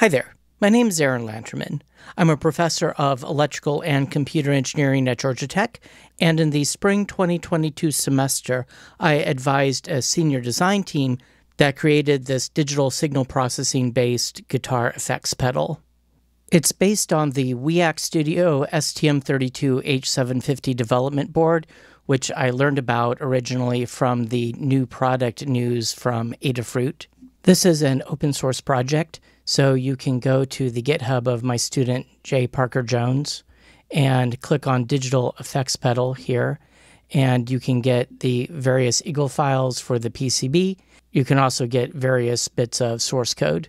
Hi there. My name is Aaron Lanterman. I'm a professor of electrical and computer engineering at Georgia Tech, and in the spring 2022 semester, I advised a senior design team that created this digital signal processing based guitar effects pedal. It's based on the WeAct Studio STM32H750 development board, which I learned about originally from the new product news from Adafruit. This is an open source project so you can go to the GitHub of my student, Jay Parker Jones, and click on Digital Effects Pedal here. And you can get the various Eagle files for the PCB. You can also get various bits of source code.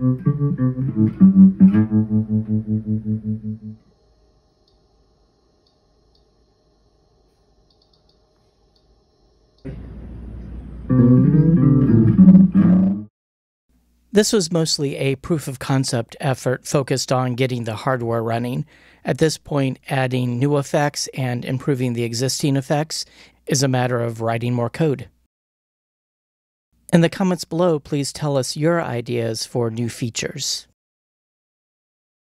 This was mostly a proof of concept effort focused on getting the hardware running. At this point, adding new effects and improving the existing effects is a matter of writing more code. In the comments below, please tell us your ideas for new features.